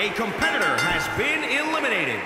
A competitor has been eliminated.